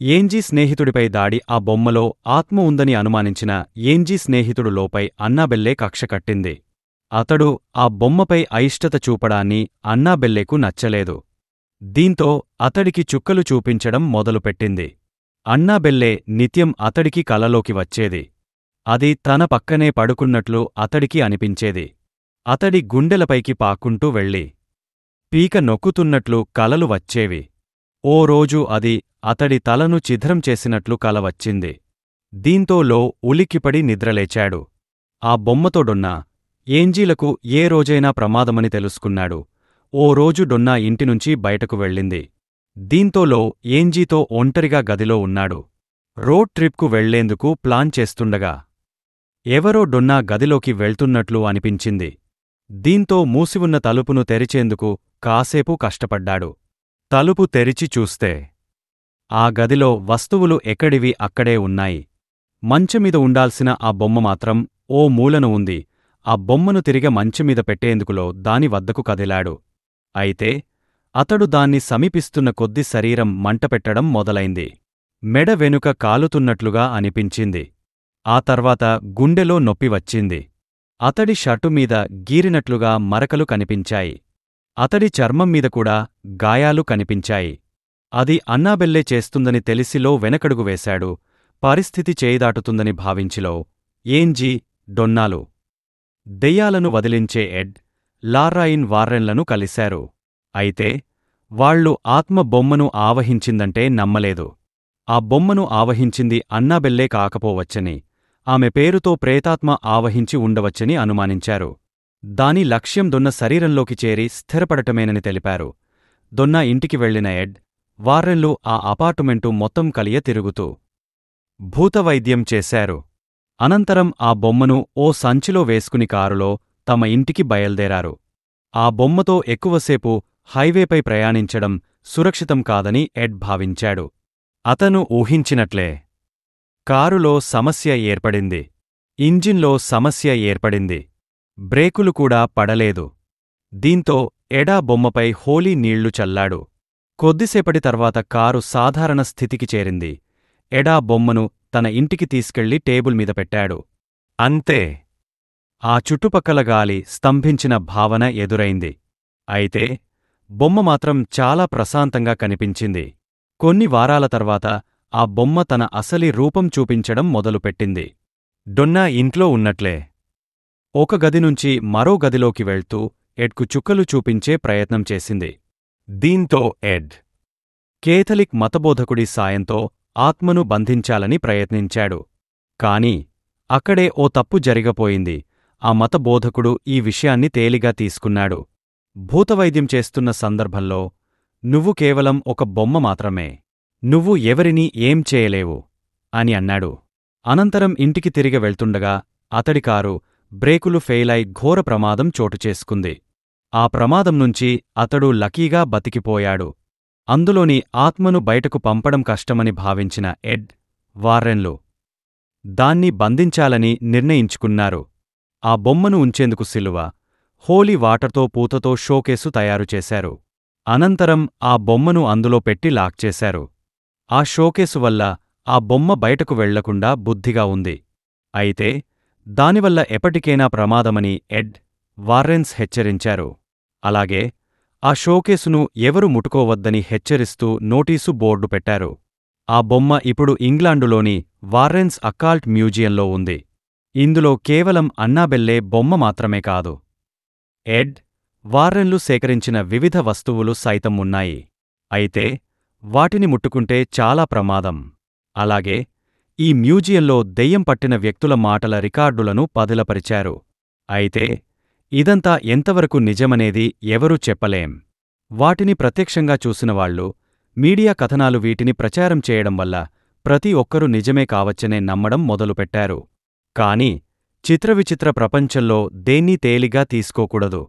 Angie స్నేహితుడిపై దాడి ఆ బొమ్మలో ఆత్మ ఉందని అనుమానించిన ఏంజీ స్నేహితుడు లోపై అన్నాబెల్లే కక్ష కట్టింది. అతడు ఆ బొమ్మపై అయిష్టత చూపడాన్ని అన్నాబెల్లెకు నచ్చలేదు. దీంతో అతడికి చుక్కలు చూపించడం మొదలుపెట్టింది. అన్నాబెల్లే నిత్యం అతడికి కలలోకి వచ్చేది. అది తన పక్కనే పడుకున్నట్లు అతడికి అనిపించేది. అతడి గుండెలపైకి పాక్కుంటూ వెళ్ళి పీక నొక్కుతున్నట్లు కలలు వచ్చేవి. ఓ రోజు అది అతడి తలను ఛిద్రం చేసినట్లు కల వచ్చింది దీంతో లో ఉలిక్కిపడి నిద్రలేచాడు. ఆ బొమ్మతో డొన్నా ఏంజీలకు ఏ రోజైనా ప్రమాదమని తెలుసుకున్నాడు. ఓ రోజు డొన్నా ఇంటినుంచి బయటకు వెళ్ళింది. దీంతో లో ఏంజీతో ఒంటరిగా గదిలో ఉన్నాడు. రోడ్ ట్రిప్కు వెళ్ళేందుకు ప్లాన్ చేస్తుండగా ఎవరో డొన్నా గదిలోకి వెళ్తున్నట్లు అనిపించింది. దీంతో మూసివున్న తలుపును తెరిచేందుకు కాసేపు కష్టపడ్డాడు. తలుపు తెరిచి చూస్తే ఆ గదిలో వస్తువులు ఎక్కడివి అక్కడే ఉన్నాయి. మంచమీద ఉండాల్సిన ఆ బొమ్మ మాత్రం ఓ మూలను ఉంది. ఆ బొమ్మను తిరిగి మంచమీద పెట్టేందుకులో దాని వద్దకు కదిలాడు. అయితే అతడు దాన్ని సమీపిస్తున్న కొద్ది శరీరం మంటపెట్టడం మొదలైంది. మెడ వెనుక కాలుతున్నట్లుగా అనిపించింది. ఆ తర్వాత గుండెలో నొప్పి వచ్చింది. అతడి షర్టుమీద గీరినట్లుగా మరకలు కనిపించాయి. అతడి చర్మం మీద కూడా గాయాలు కనిపించాయి. అది అన్నాబెల్లే చేస్తుందని తెలిసిలో వెనకడుగు వేశాడు. పరిస్థితి చేయిదాటుతుందని భావించిలో ఏంజీ డొన్నాలు. దెయ్యాలను వదిలించే ఎడ్ లార్రాయిన్ వార్రెన్లను కలిశారు. అయితే వాళ్ళు ఆత్మ బొమ్మను ఆవహించిందంటే నమ్మలేదు. ఆ బొమ్మను ఆవహించింది అన్నాబెల్లే కాకపోవచ్చని ఆమె పేరుతో ప్రేతాత్మ ఆవహించి ఉండవచ్చని అనుమానించారు. దాని లక్ష్యం దొన్న శరీరంలోకి చేరి స్థిరపడటమేనని తెలిపారు. దొన్న ఇంటికి వెళ్ళిన ఎడ్ వార్రెన్లు ఆ అపార్టుమెంటు మొత్తం కలియ తిరుగుతూ భూతవైద్యం చేశారు. అనంతరం ఆ బొమ్మను ఓ సంచిలో వేసుకుని కారులో తమ ఇంటికి బయల్దేరారు. ఆ బొమ్మతో ఎక్కువసేపు హైవేపై ప్రయాణించడం సురక్షితం కాదని ఎడ్ భావించాడు. అతను ఊహించినట్లే కారులో సమస్య ఏర్పడింది. ఇంజిన్లో సమస్య ఏర్పడింది. బ్రేకులు కూడా పడలేదు. దీంతో ఎడా బొమ్మపై హోలీ నీళ్ళు చల్లాడు. కొద్దిసేపటి తర్వాత కారు సాధారణ స్థితికి చేరింది. ఎడా బొమ్మను తన ఇంటికి తీసుకెళ్ళి టేబుల్ మీద పెట్టాడు. అంతే. ఆ చుట్టుపక్కల గాలి స్తంభించిన భావన ఎదురైంది. అయితే బొమ్మ మాత్రం చాలా ప్రశాంతంగా కనిపించింది. కొన్ని వారాల తర్వాత ఆ బొమ్మ తన అసలి రూపం చూపించడం మొదలుపెట్టింది. డొన్నా ఇంట్లో ఉన్నట్లే. ఒక గది నుంచి మరో గదిలోకి వెళ్తూ ఎడ్కు చుక్కలు చూపించే ప్రయత్నం చేసింది. దీంతో ఎడ్. కేథలిక్ మతబోధకుడి సాయంతో ఆత్మను బంధించాలని ప్రయత్నించాడు. కాని అక్కడే ఓ తప్పు జరిగపోయింది. ఆ మతబోధకుడు ఈ విషయాన్ని తేలిగా తీసుకున్నాడు. భూతవైద్యం చేస్తున్న సందర్భంలో నువ్వు కేవలం ఒక బొమ్మ మాత్రమే. నువ్వు ఎవరినీ ఏం చేయలేవు అని అన్నాడు. అనంతరం ఇంటికి తిరిగి వెళ్తుండగా అతడి కారు బ్రేకులు ఫెయిలై ఘోర ప్రమాదం చోటు చేసుకుంది. ఆ ప్రమాదం నుంచి అతడు లకీగా బతికిపోయాడు. అందులోని ఆత్మను బయటకు పంపడం కష్టమని భావించిన ఎడ్ వార్రెన్లు దాన్ని బంధించాలని నిర్ణయించుకున్నారు. ఆ బొమ్మను ఉంచేందుకు సిలువ హోలీ వాటర్తో పూతతో షోకేసు తయారుచేశారు అనంతరం ఆ బొమ్మను అందులో పెట్టి లాక్ చేశారు. ఆ షోకేసు వల్ల ఆ బొమ్మ బయటకు వెళ్ళకుండా బుద్ధిగా ఉంది. అయితే దానివల్ల ఎప్పటికైనా ప్రమాదమని ఎడ్ వార్రెన్స్ హెచ్చరించారు. అలాగే ఆ షోకేసును ఎవరు ముట్టుకోవద్దని హెచ్చరిస్తూ నోటీసు బోర్డు పెట్టారు. ఆ బొమ్మ ఇప్పుడు ఇంగ్లాండులోని వార్రెన్స్ అకాల్ట్ మ్యూజియంలో ఉంది. ఇందులో కేవలం అన్నాబెల్లే బొమ్మ మాత్రమే కాదు. ఎడ్ వార్రెన్లు సేకరించిన వివిధ వస్తువులు సైతం ఉన్నాయి. అయితే వాటిని ముట్టుకుంటే చాలా ప్రమాదం. అలాగే ఈ మ్యూజియంలో దెయ్యం పట్టిన వ్యక్తుల మాటల రికార్డులను పదిలపరిచారు. అయితే ఇదంతా ఎంతవరకు నిజమనేది ఎవరూ చెప్పలేం. వాటిని ప్రత్యక్షంగా చూసినవాళ్ళు మీడియా కథనాలు వీటిని ప్రచారం చేయడం వల్ల ప్రతి ఒక్కరూ నిజమే కావచ్చనే నమ్మడం మొదలుపెట్టారు. కాని చిత్రవిచిత్ర ప్రపంచంలో దేన్నీ తేలిగా తీసుకోకూడదు.